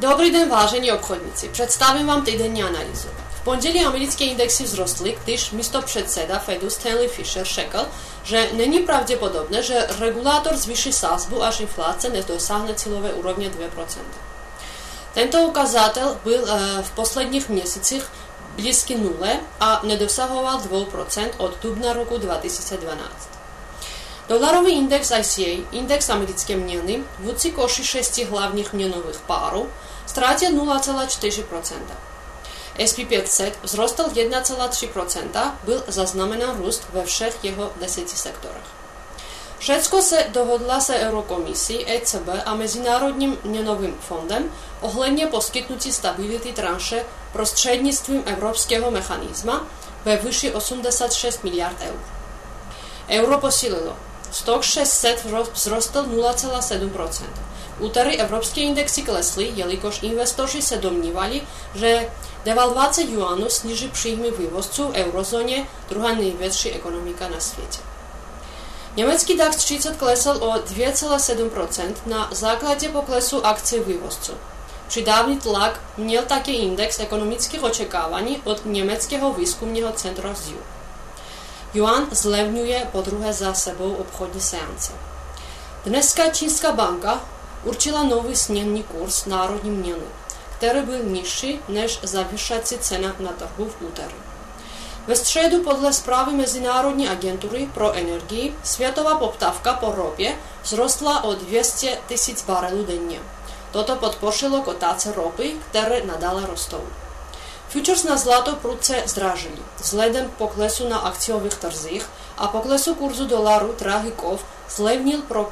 Dobrý den, vážení obchodníci. Představím vám týdenní analýzu. V pondělí americké indexy vzrostly, když místo předseda Fedu Stanley Fisher řekl, že není pravděpodobné, že regulátor zvýši sázbu, až inflace nedosáhne cílové úrovně 2%. Tento ukazatel byl eh, v posledních měsících blízky nule a nedosahoval 2% od dubna roku 2012. Dolarový index ICA, index americké měny, vůdci koši šesti hlavních měnových párů, ztratil 0,4%. SP 500 vzrostl 1,3%, byl zaznamenán růst ve všech jeho deseti sektorech. Švédsko se dohodla se Eurokomisí, ECB a Mezinárodním měnovým fondem ohledně poskytnutí stability tranše prostřednictvím evropského mechanisma ve výši 86 miliard eur. Euro posílilo. Stok 600 vzrostl 0,7%. Úterý evropské indexy klesly, jelikož investoři se domnívali, že devalvace juanu sníží příjmy vývozců v eurozóně, druhá největší ekonomika na světě. Německý DAX 30 klesl o 2,7% na základě poklesu akcí vývozců. Přidávný tlak měl také index ekonomických očekávání od německého výzkumného centra ZIU. Yuan zlevňuje po druhé za sebou obchodní seance. Dneska Čínská banka určila nový směnný kurz národní měny, který byl nižší než zavěšací cena na trhu v úterý. Ve středu podle zprávy Mezinárodní agentury pro energii světová poptávka po ropě vzrostla o 200 tisíc barelů denně. Toto podpořilo kotáce ropy, které nadále rostou. Futures na zlato prudce zdražili. Vzhledem k poklesu na akciových trzích a poklesu kurzu dolaru drahý kov zlevnil pro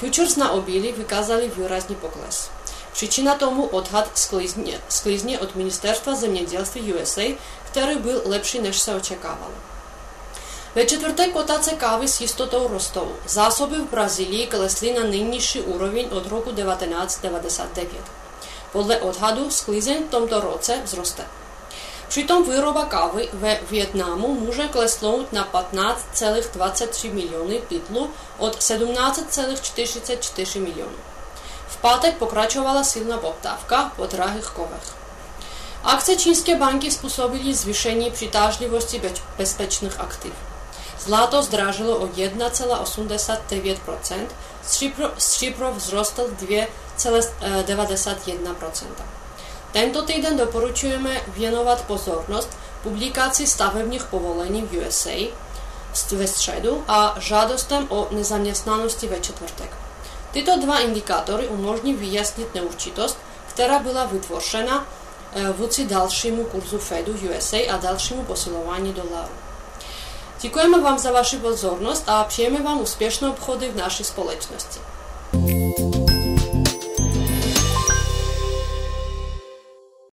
Futures na obily wykazali wyraźny pokles. Przyczyna tomu odhad skliznie, skliznie od Ministerstwa Земледелства USA, który był lepszy niż się oczekiwało. We czwartek kotace kawy z istotą rostou. Zasoby w Brazylii klesli na najniższy urowień od roku 1999. Podle odhadu sklizeň v tomto roce vzroste. Přitom výroba kávy ve Vietnamu může klesnout na 15,23 miliony pytlu od 17,44 milionů. V pátek pokračovala silná poptávka po drahých kovech. Akce čínské banky způsobily zvýšení přitažlivosti bezpečných aktiv. Zlato zdražilo o 1,89%, stříbro, stříbro vzrostl 2,91%. Tento týden doporučujeme věnovat pozornost publikaci stavebních povolení v USA ve středu a žádostem o nezaměstnanosti ve čtvrtek. Tyto dva indikátory umožní vyjasnit neurčitost, která byla vytvořena vůči dalšímu kurzu Fedu USA a dalšímu posilování dolaru. Děkujeme vám za vaši pozornost a přejeme vám úspěšné obchody v naší společnosti.